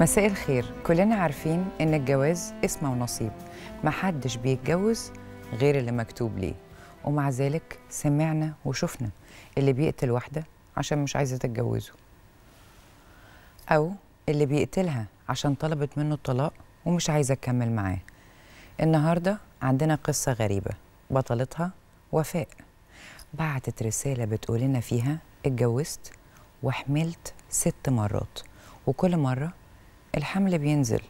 مساء الخير. كلنا عارفين إن الجواز اسمه ونصيب. محدش بيتجوز غير اللي مكتوب ليه. ومع ذلك سمعنا وشفنا اللي بيقتل واحدة عشان مش عايزة تتجوزه. أو اللي بيقتلها عشان طلبت منه الطلاق ومش عايزة تكمل معاه. النهاردة عندنا قصة غريبة. بطلتها وفاء. بعتت رسالة بتقول لنا فيها اتجوزت وحملت ست مرات. وكل مرة الحمل بينزل.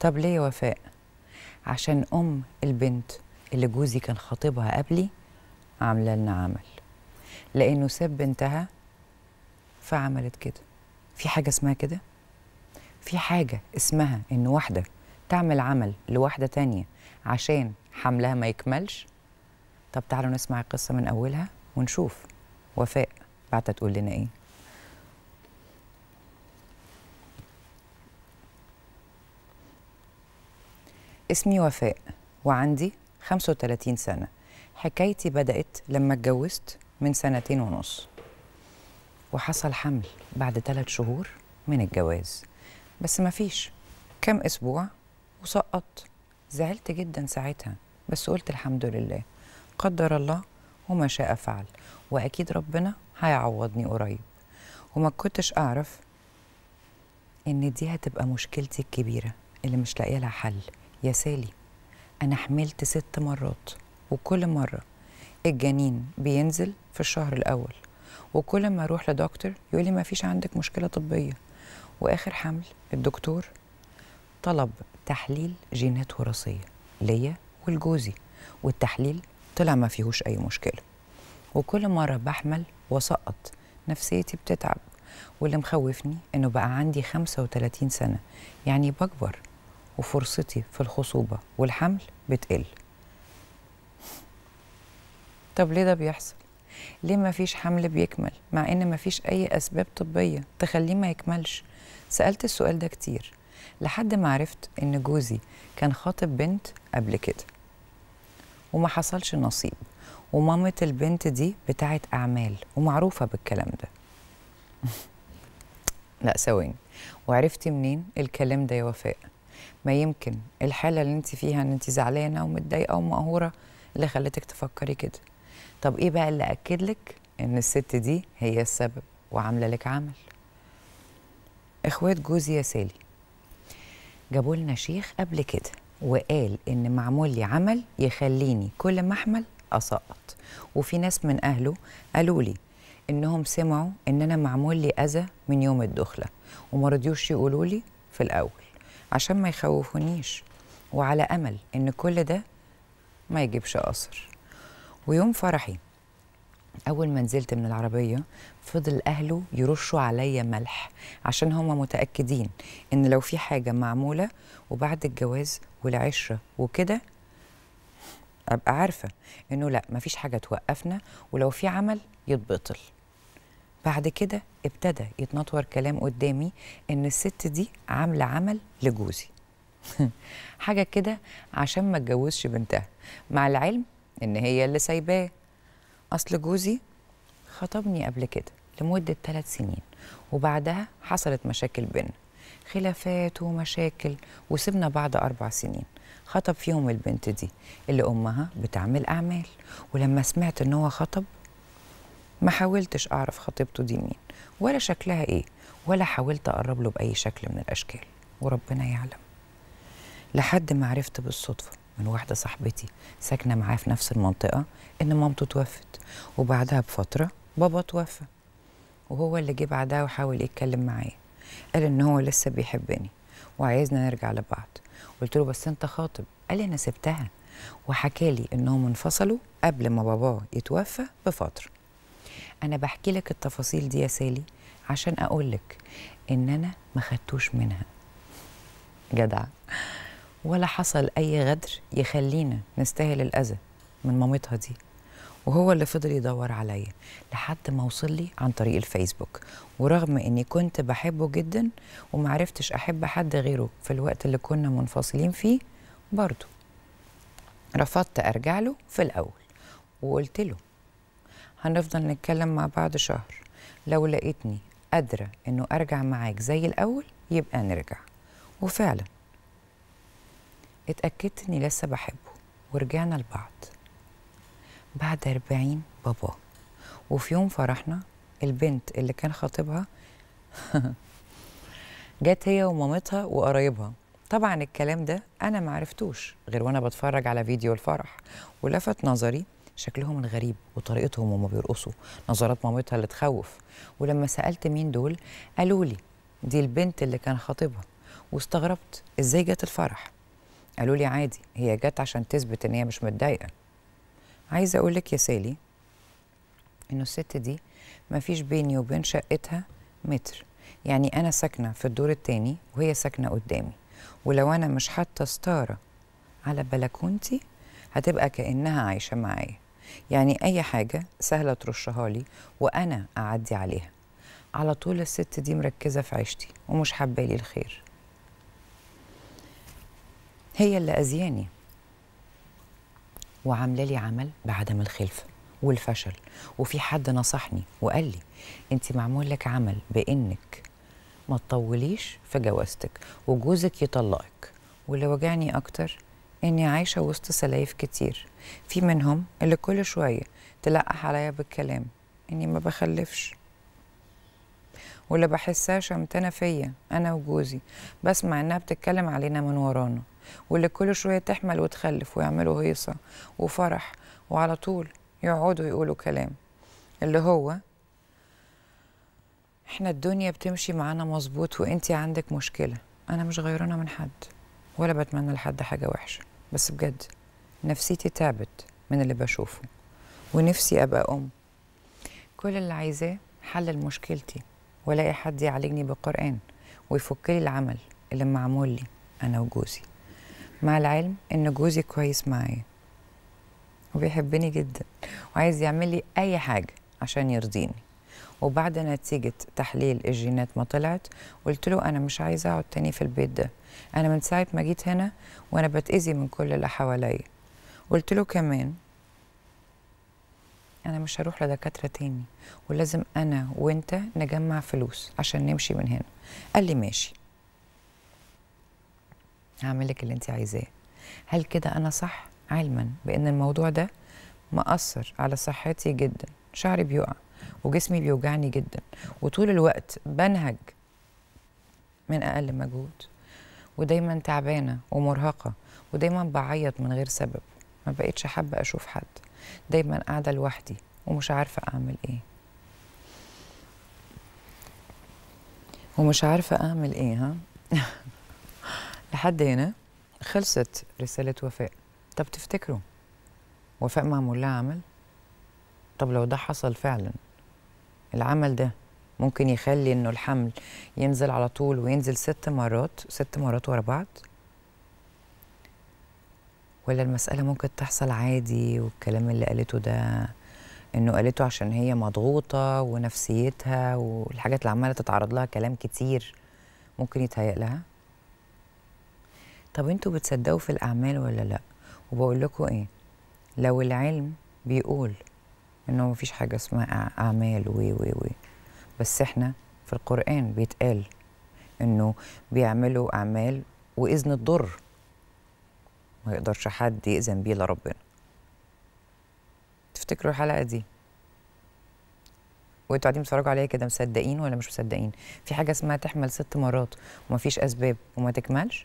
طب ليه يا وفاء؟ عشان أم البنت اللي جوزي كان خاطبها قبلي عاملة لنا عمل. لأنه ساب بنتها فعملت كده. في حاجة اسمها كده؟ في حاجة اسمها إن واحدة تعمل عمل لواحدة تانية عشان حملها ما يكملش؟ طب تعالوا نسمع القصة من أولها ونشوف. وفاء بعتها تقول لنا إيه؟ اسمي وفاء وعندي 35 سنة. حكايتي بدأت لما اتجوزت من سنتين ونص. وحصل حمل بعد ثلاث شهور من الجواز. بس مفيش. كم أسبوع وسقطت. زعلت جدا ساعتها بس قلت الحمد لله. قدر الله وما شاء فعل. وأكيد ربنا هيعوضني قريب. وما كنتش أعرف إن دي هتبقى مشكلتي الكبيرة اللي مش لاقية لها حل. يا سالي أنا حملت ست مرات وكل مرة الجنين بينزل في الشهر الأول وكل ما أروح لدكتور يقول لي ما فيش عندك مشكلة طبية. وآخر حمل الدكتور طلب تحليل جينات وراثية ليا ولجوزي والتحليل طلع ما فيهوش أي مشكلة. وكل مرة بحمل وسقط نفسيتي بتتعب واللي مخوفني إنه بقى عندي 35 سنة يعني بكبر وفرصتي في الخصوبة والحمل بتقل. طب ليه ده بيحصل؟ ليه ما فيش حمل بيكمل مع إن ما فيش أي أسباب طبية تخليه ما يكملش؟ سألت السؤال ده كتير لحد ما عرفت إن جوزي كان خاطب بنت قبل كده. وما حصلش نصيب. ومامة البنت دي بتاعت أعمال ومعروفة بالكلام ده. لا ثواني. وعرفتي منين الكلام ده يا وفاء؟ ما يمكن. الحالة اللي انت فيها ان انت زعلانة ومتضايقة ومقهورة اللي خلتك تفكري كده. طب إيه بقى اللي أكد لك ان الست دي هي السبب وعاملة لك عمل؟ إخوات جوزي يا سالي جابوا لنا شيخ قبل كده وقال إن معمول لي عمل يخليني كل ما أحمل أسقط. وفي ناس من أهله قالوا لي إنهم سمعوا إن أنا معمول لي أذى من يوم الدخلة وما رضيوش يقولوا لي في الأول. عشان ما يخوفونيش. وعلى أمل إن كل ده ما يجيبش اثر ويوم فرحي أول ما نزلت من العربية فضل أهله يرشوا عليا ملح عشان هما متأكدين إن لو في حاجة معمولة وبعد الجواز والعشرة وكده أبقى عارفة إنه لأ مفيش حاجة توقفنا ولو في عمل يتبطل. بعد كده ابتدى يتنطور كلام قدامي إن الست دي عاملة عمل لجوزي. حاجة كده عشان ما اتجوزش بنتها. مع العلم إن هي اللي سايباه. أصل جوزي خطبني قبل كده لمدة ثلاث سنين وبعدها حصلت مشاكل بينا خلافات ومشاكل وسبنا بعض أربع سنين. خطب فيهم البنت دي اللي أمها بتعمل أعمال. ولما سمعت إن هو خطب ما حاولتش أعرف خطيبته دي مين ولا شكلها إيه ولا حاولت أقرب له بأي شكل من الأشكال وربنا يعلم. لحد ما عرفت بالصدفة من واحدة صاحبتي ساكنة معاه في نفس المنطقة إن مامته توفت وبعدها بفترة بابا توفى وهو اللي جه بعدها وحاول يتكلم معايا. قال إن هو لسه بيحبني وعايزنا نرجع لبعض. قلت له بس أنت خاطب؟ قال لي أنا سبتها وحكالي إنهم انفصلوا قبل ما باباه يتوفى بفترة. أنا بحكي لك التفاصيل دي يا سالي عشان أقول لك إن أنا ما خدتوش منها. جدع. ولا حصل أي غدر يخلينا نستاهل الأذى من مامتها دي. وهو اللي فضل يدور عليا لحد ما وصل لي عن طريق الفيسبوك. ورغم إني كنت بحبه جدا ومعرفتش أحب حد غيره في الوقت اللي كنا منفصلين فيه برضه رفضت أرجع له في الأول. وقلت له هنفضل نتكلم مع بعض شهر. لو لقيتني قادرة إنه أرجع معاك زي الأول يبقى نرجع. وفعلا. اتأكدت إني لسه بحبه. ورجعنا لبعض. بعد أربعين بابا. وفي يوم فرحنا البنت اللي كان خاطبها جت هي ومامتها وقرايبها. طبعا الكلام ده أنا ما عرفتوش غير وأنا بتفرج على فيديو الفرح. ولفت نظري شكلهم الغريب وطريقتهم وهم بيرقصوا نظرات مامتها اللي تخوف. ولما سألت مين دول قالوا لي دي البنت اللي كان خاطبها واستغربت إزاي جت الفرح. قالوا لي عادي هي جت عشان تثبت إن هي مش متضايقة. عايزة أقول لك يا سالي إنه الست دي ما فيش بيني وبين شقتها متر. يعني أنا ساكنة في الدور التاني وهي ساكنة قدامي. ولو أنا مش حاطة ستارة على بلكونتي هتبقى كأنها عايشة معايا. يعني أي حاجة سهلة ترشها لي وأنا أعدي عليها. على طول الست دي مركزة في عيشتي ومش حبالي الخير. هي اللي أذياني. وعاملة لي عمل بعدم الخلفه والفشل. وفي حد نصحني وقال لي أنت معمول لك عمل بإنك ما تطوليش في جوازتك وجوزك يطلقك. واللي وجعني أكتر إني عايشة وسط سلايف كتير. في منهم اللي كل شوية تلقح عليا بالكلام إني ما بخلفش. واللي بحسها شمتانة فيا أنا وجوزي بسمع إنها بتتكلم علينا من ورانا. واللي كل شوية تحمل وتخلف ويعملوا هيصة وفرح وعلى طول يقعدوا يقولوا كلام. اللي هو إحنا الدنيا بتمشي معانا مظبوط وإنتي عندك مشكلة. أنا مش غيرانة من حد. ولا بتمنى لحد حاجة وحشة. بس بجد نفسيتي تعبت من اللي بشوفه ونفسي أبقى أم. كل اللي عايزاه حل لمشكلتي والاقي حد يعالجني بالقرآن ويفك لي العمل اللي معمول لي أنا وجوزي. مع العلم إن جوزي كويس معايا وبيحبني جدا وعايز يعمل لي أي حاجة عشان يرضيني. وبعد نتيجة تحليل الجينات ما طلعت قلت له أنا مش عايزة أقعد تاني في البيت ده. أنا من ساعة ما جيت هنا وأنا بتأذي من كل اللي حواليا. قلت له كمان أنا مش هروح لدكاترة تاني ولازم أنا وأنت نجمع فلوس عشان نمشي من هنا. قال لي ماشي. هعملك اللي أنت عايزاه. هل كده أنا صح؟ علما بأن الموضوع ده مأثر على صحتي جدا. شعري بيقع. وجسمي بيوجعني جدا وطول الوقت بنهج من أقل مجهود. ودايما تعبانة ومرهقة ودايما بعيط من غير سبب. ما بقيتش حابة أشوف حد. دايما قاعدة لوحدي ومش عارفة أعمل إيه. ومش عارفة أعمل إيه ها؟ لحد هنا خلصت رسالة وفاء. طب تفتكروا وفاء معمول لها عمل؟ طب لو ده حصل فعلا العمل ده ممكن يخلي إنه الحمل ينزل على طول وينزل ست مرات ست مرات ورا بعض؟ ولا المسألة ممكن تحصل عادي والكلام اللي قالته ده إنه قالته عشان هي مضغوطة ونفسيتها والحاجات اللي عمالة تتعرض لها كلام كتير ممكن يتهيأ لها؟ طب أنتوا بتصدقوا في الأعمال ولا لأ؟ وبقول لكم إيه لو العلم بيقول إنه مفيش حاجة اسمها أعمال وي وي وي بس إحنا في القرآن بيتقال إنه بيعملوا أعمال وإذن الضر. ما يقدرش حد يأذن بيه لربنا تفتكروا الحلقة دي؟ وأنتوا قاعدين بتتفرجوا عليا كده مصدقين ولا مش مصدقين؟ في حاجة اسمها تحمل ست مرات ومفيش أسباب وما تكملش؟